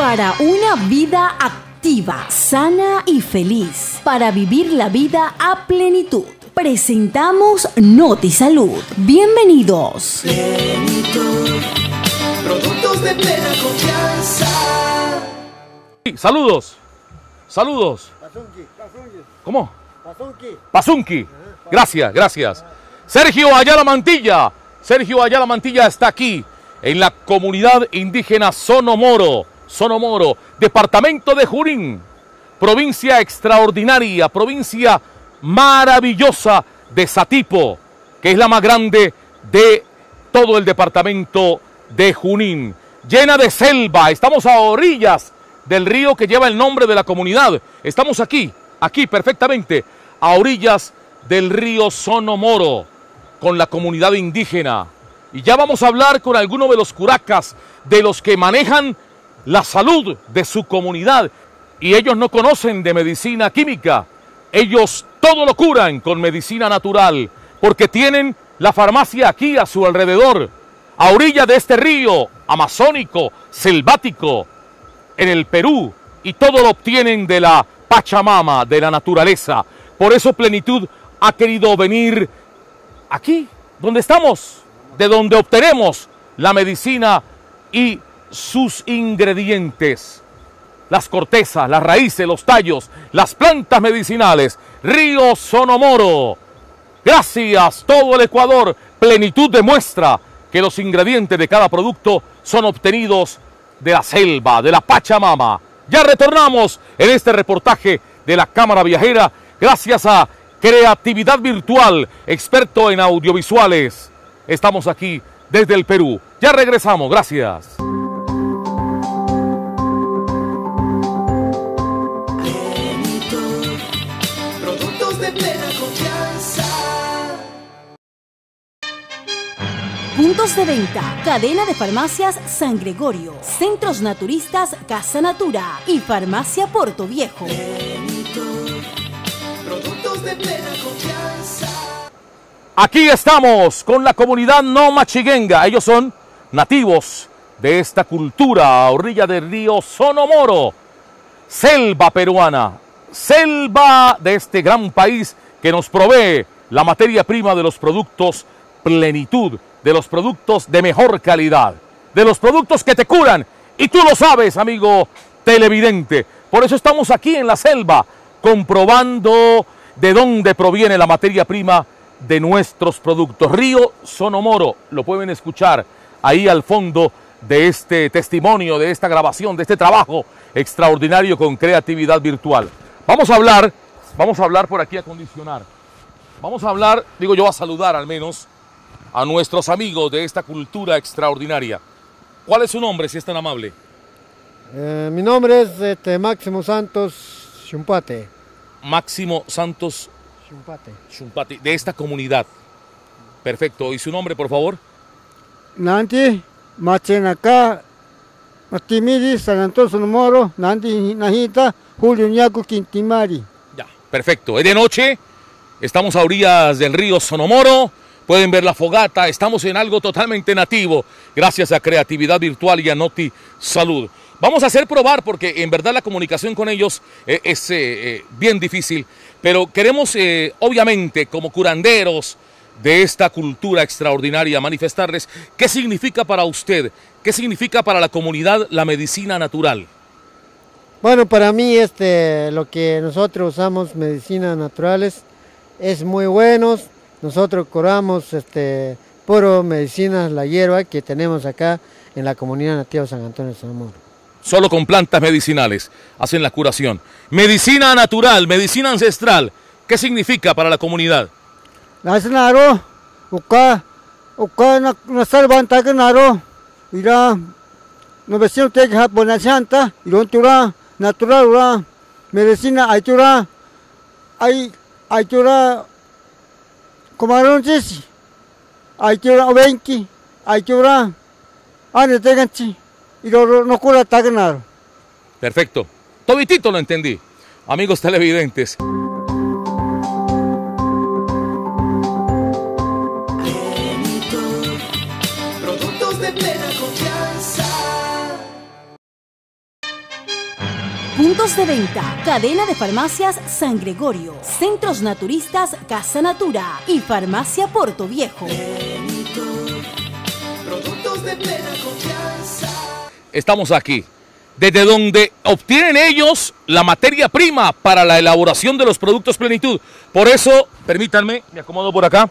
Para una vida activa, sana y feliz. Para vivir la vida a plenitud. Presentamos Noti Salud. Bienvenidos. Plenitud, productos de plena confianza. Saludos. Saludos. ¿Cómo? Pazunki. Gracias, gracias. Sergio Ayala Mantilla. Sergio Ayala Mantilla está aquí en la comunidad indígena Sonomoro. Sonomoro, departamento de Junín. Provincia extraordinaria, provincia maravillosa de Satipo, que es la más grande de todo el departamento de Junín. Llena de selva, estamos a orillas del río que lleva el nombre de la comunidad. Estamos aquí, aquí perfectamente, a orillas del río Sonomoro, con la comunidad indígena. Y ya vamos a hablar con algunos de los curacas, de los que manejan la salud de su comunidad. Y ellos no conocen de medicina química. Ellos todo lo curan con medicina natural, porque tienen la farmacia aquí a su alrededor, a orilla de este río amazónico, selvático, en el Perú, y todo lo obtienen de la Pachamama, de la naturaleza. Por eso Plenitud ha querido venir aquí, donde estamos, de donde obtenemos la medicina y sus ingredientes. Las cortezas, las raíces, los tallos, las plantas medicinales. Río Sonomoro. Gracias, todo el Ecuador. Plenitud demuestra que los ingredientes de cada producto son obtenidos de la selva, de la Pachamama. Ya retornamos en este reportaje de la Cámara Viajera gracias a Creatividad Virtual, experto en audiovisuales. Estamos aquí desde el Perú. Ya regresamos, gracias. Puntos de venta. Cadena de farmacias San Gregorio. Centros naturistas Casa Natura. Y Farmacia Puerto Viejo. Aquí estamos con la comunidad no machiguenga. Ellos son nativos de esta cultura a orilla del río Sonomoro. Selva peruana, selva de este gran país que nos provee la materia prima de los productos plenitud, de los productos de mejor calidad, de los productos que te curan. Y tú lo sabes, amigo televidente. Por eso estamos aquí en la selva, comprobando de dónde proviene la materia prima de nuestros productos. Río Sonomoro, lo pueden escuchar ahí al fondo de este testimonio, de esta grabación, de este trabajo extraordinario con creatividad virtual. Vamos a hablar, vamos a hablar por aquí a condicionar. Vamos a hablar, digo yo, a saludar al menos a nuestros amigos de esta cultura extraordinaria. ¿Cuál es su nombre, si es tan amable? Eh, mi nombre es este, Máximo Santos Chumpate. Máximo Santos Chumpate. Chumpati, de esta comunidad. Perfecto. ¿Y su nombre, por favor? Nanti Machenacá Matimiri San Antonio Sonomoro Nanti Najita Julio Ñaco Quintimari. Ya, perfecto. Es de noche, estamos a orillas del río Sonomoro, pueden ver la fogata, estamos en algo totalmente nativo, gracias a Creatividad Virtual y a Noti Salud. Vamos a hacer probar porque en verdad la comunicación con ellos eh, es eh, eh, bien difícil, pero queremos obviamente como curanderos de esta cultura extraordinaria manifestarles qué significa para usted, qué significa para la comunidad la medicina natural. Bueno, para mí este, lo que nosotros usamos medicinas naturales es muy buenos. Nosotros curamos este, puro medicinas, la hierba que tenemos acá en la comunidad nativa de San Antonio de Sonomoro. Solo con plantas medicinales hacen la curación. Medicina natural, medicina ancestral, ¿qué significa para la comunidad? Uka, uka naro, ira, no vecino te que bonachanta, iron tura, natural ura, medicina ay tura, ay, ay tura, comaron chisi, ay tura ovenki, ay tura, ane teganchi, iro no cura taga naro. Perfecto. Toditito lo entendí. Amigos televidentes. Puntos de venta, cadena de farmacias San Gregorio, centros naturistas Casa Natura y farmacia Puerto Viejo. Productos de plena confianza. Estamos aquí, desde donde obtienen ellos la materia prima para la elaboración de los productos plenitud. Por eso, permítanme, me acomodo por acá.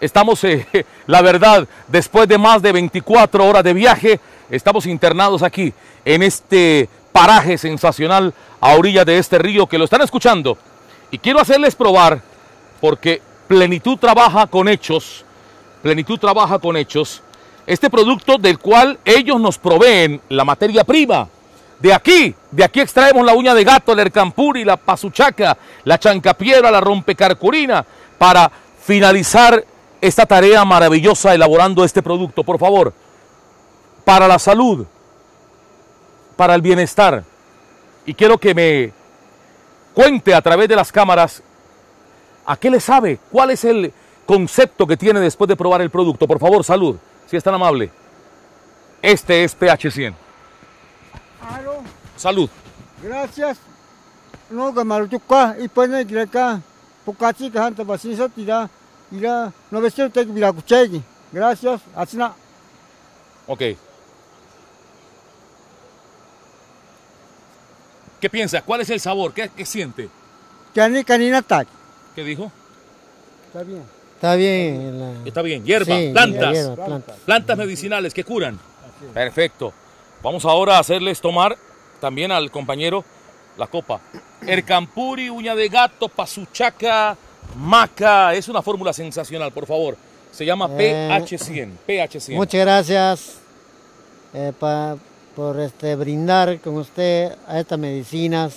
Estamos, eh, la verdad, después de más de 24 horas de viaje, estamos internados aquí, en este paraje sensacional a orillas de este río que lo están escuchando. Y quiero hacerles probar, porque Plenitud trabaja con hechos, Plenitud trabaja con hechos, este producto del cual ellos nos proveen la materia prima. De aquí, de aquí extraemos la uña de gato, el ercampuri, la pasuchaca, la chancapiedra, la rompecarcurina, para finalizar esta tarea maravillosa elaborando este producto. Por favor, para la salud, para el bienestar. Y quiero que me cuente a través de las cámaras a qué le sabe, cuál es el concepto que tiene después de probar el producto. Por favor, salud, si es tan amable. Este es pH 100. Aro, Salud. gracias. No y pone greka. Pukachi que hanta basisa tira. Ira, no vestir te vira kuchegi. Gracias. Asna. Ok. ¿Qué piensa? ¿Cuál es el sabor? ¿Qué, qué siente? Cani canina tak. ¿Qué dijo? Está bien. Está bien. la- Está bien. Hierba, Sí, plantas. hierba, plantas. Plantas medicinales que curan. Perfecto. Vamos ahora a hacerles tomar también al compañero la copa. Ercampuri, uña de gato, pasuchaca, maca. Es una fórmula sensacional, por favor. Se llama Eh, pH 100. pH 100. Muchas gracias eh, pa- por este, brindar con usted a estas medicinas,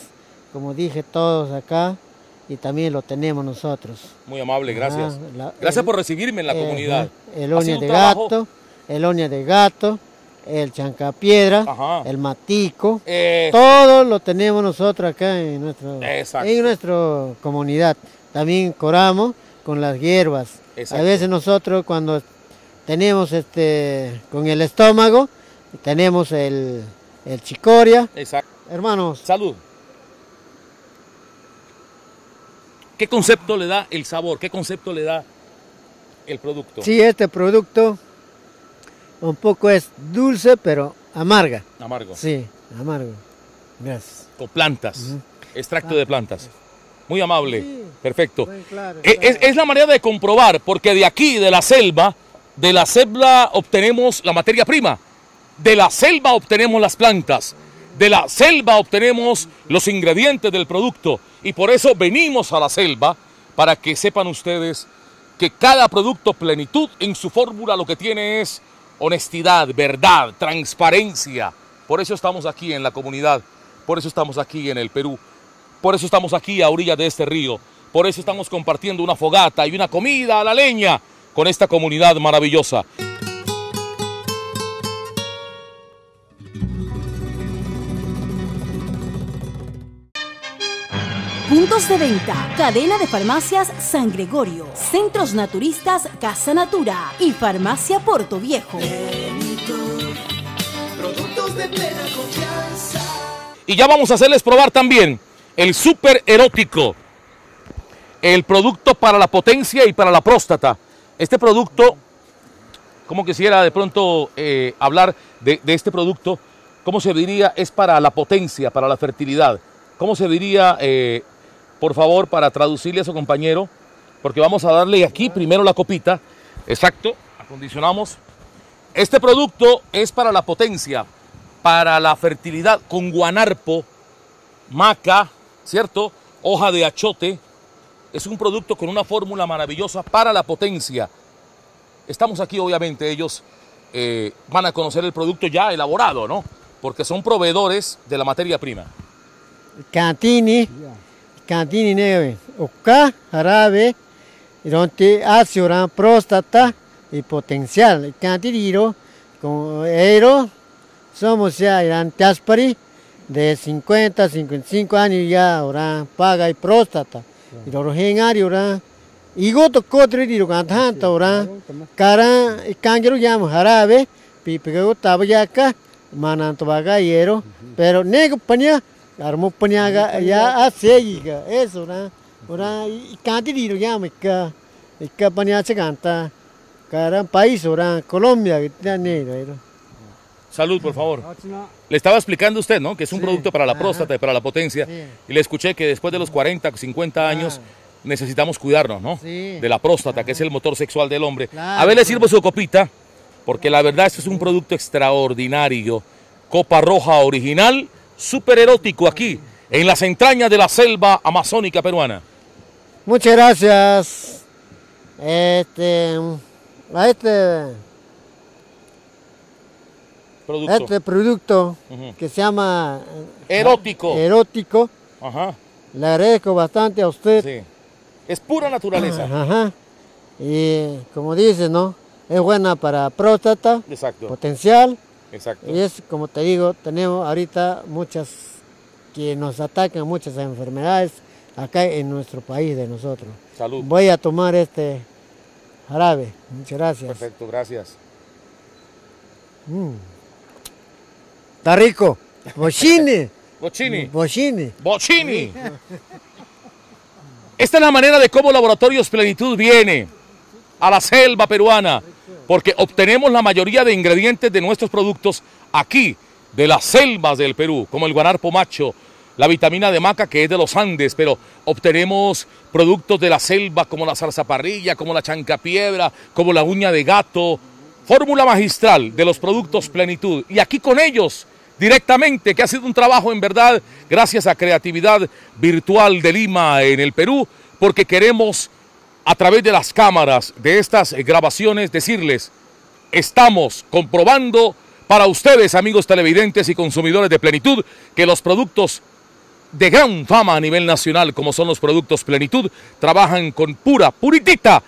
como dije todos acá, y también lo tenemos nosotros. Muy amable, gracias. Ah, la- gracias el- por recibirme en la Eh, comunidad. El oña de trabajo- gato, el oña de gato, el chancapiedra, Ajá. el matico. Eh, Todo lo tenemos nosotros acá en, nuestro, Exacto. en nuestra comunidad. También coramos con las hierbas. Exacto. A veces nosotros cuando tenemos este con el estómago, tenemos el, el chicoria. exacto. Hermanos, Salud. ¿Qué concepto le da el sabor? ¿Qué concepto le da el producto? sí, este producto un poco es dulce, pero amarga. Amargo. Sí, amargo. Gracias. Con plantas. Extracto de plantas. Muy amable. Sí. Perfecto. Muy claro, Eh, Es, claro. es la manera de comprobar, porque de aquí, de la selva, de la selva obtenemos la materia prima. De la selva obtenemos las plantas. De la selva obtenemos los ingredientes del producto. Y por eso venimos a la selva para que sepan ustedes que cada producto plenitud en su fórmula lo que tiene es honestidad, verdad, transparencia. Por eso estamos aquí en la comunidad. Por eso estamos aquí en el Perú. Por eso estamos aquí a orillas de este río. Por eso estamos compartiendo una fogata y una comida a la leña con esta comunidad maravillosa. Puntos de venta, cadena de farmacias San Gregorio, centros naturistas Casa Natura y farmacia Puerto Viejo. Productos de plena confianza. Y ya vamos a hacerles probar también el súper erótico, el producto para la potencia y para la próstata. Este producto, como quisiera de pronto eh, hablar de, de este producto, ¿cómo se diría? Es para la potencia, para la fertilidad. ¿Cómo se diría, eh, por favor, para traducirle a su compañero? Porque vamos a darle aquí primero la copita. Exacto, acondicionamos. Este producto es para la potencia, para la fertilidad con guanarpo, maca, ¿cierto? Hoja de achote. Es un producto con una fórmula maravillosa para la potencia. Estamos aquí, obviamente, ellos eh, van a conocer el producto ya elaborado, ¿no? Porque son proveedores de la materia prima. Cantini, cantini neve, oca, jarabe, ironte ácido, próstata y potencial. Cantiniro, con ero, somos ya irán taspari, de 50, 55 años ya, ahora paga y próstata. Y lo rojenari, ahora, y goto kodri, diro cantanta, ahora, cara, y cangero llamo jarabe, pipego tabayaka, mananto baga y ero, pero nego paña, armo poniaga ya asegiga eso na ora cantidiro ya me ka ka pania se canta cara país ora Colombia que tiene Salud, por favor. Le estaba explicando usted, ¿no? Que es un Sí, producto para la próstata y para la potencia. Sí. Y le escuché que después de los 40, 50 años necesitamos cuidarnos, ¿no? Sí. De la próstata, que es el motor sexual del hombre. Claro, A ver, le sirvo su copita, porque la verdad este es un producto extraordinario. Copa roja original, súper erótico aquí, en las entrañas de la selva amazónica peruana. Muchas gracias. Este, a este, Producto. este producto que se llama Erótico. erótico, Ajá, le agradezco bastante a usted. sí. Es pura naturaleza. Ajá. Y como dice, ¿no? Es buena para próstata, Exacto, potencial. Exacto. Y es, como te digo, tenemos ahorita muchas que nos atacan, muchas enfermedades acá en nuestro país de nosotros. Salud. Voy a tomar este jarabe. Muchas gracias. Perfecto, gracias. Mm. Está rico. Bochini. Bochini. Bochini. Bochini. Esta es la manera de cómo Laboratorios Plenitud viene a la selva peruana, porque obtenemos la mayoría de ingredientes de nuestros productos aquí, de las selvas del Perú, como el guanarpo macho, la vitamina de maca que es de los Andes, pero obtenemos productos de la selva como la zarzaparrilla, como la chancapiedra, como la uña de gato, fórmula magistral de los productos Plenitud. Y aquí con ellos directamente, que ha sido un trabajo en verdad gracias a Creatividad Virtual de Lima en el Perú, porque queremos a través de las cámaras de estas eh, grabaciones decirles, estamos comprobando para ustedes, amigos televidentes y consumidores de plenitud, que los productos de gran fama a nivel nacional, como son los productos plenitud, trabajan con pura, puritita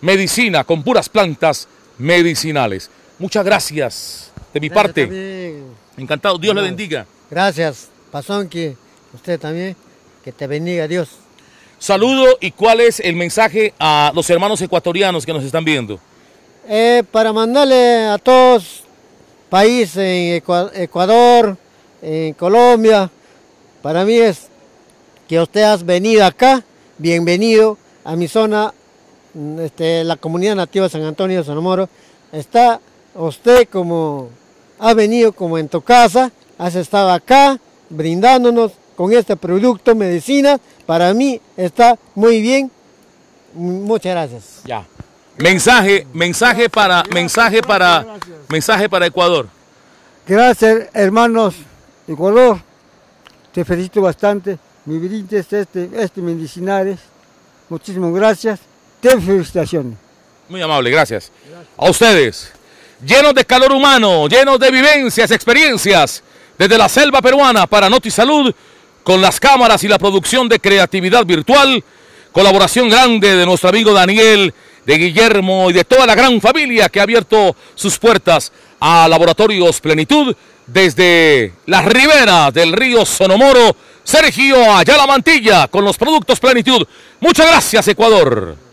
medicina, con puras plantas medicinales. Muchas gracias de mi Gracias parte. también. Encantado, Dios le bendiga. Gracias, Pasonki. Usted también. Que te bendiga Dios. Saludo y cuál es el mensaje a los hermanos ecuatorianos que nos están viendo. Eh, para mandarle a todos países en Ecua- Ecuador, en Colombia, para mí es que usted has venido acá, bienvenido a mi zona, mm, este, la comunidad nativa de San Antonio de Sonomoro. Está usted como ha venido como en tu casa, has estado acá brindándonos con este producto, medicina. Para mí está muy bien. Muchas gracias. Ya. Mensaje, mensaje para, mensaje para, mensaje para Ecuador. Gracias, hermanos de Ecuador. Te felicito bastante. Mi brindes este, este medicinales. Muchísimas gracias. Te felicitaciones. Muy amable, gracias. A ustedes, llenos de calor humano, llenos de vivencias, experiencias, desde la selva peruana para Noti Salud, con las cámaras y la producción de creatividad virtual, colaboración grande de nuestro amigo Daniel, de Guillermo y de toda la gran familia que ha abierto sus puertas a Laboratorios Plenitud desde las riberas del río Sonomoro, Sergio Ayala Mantilla con los productos Plenitud. Muchas gracias, Ecuador.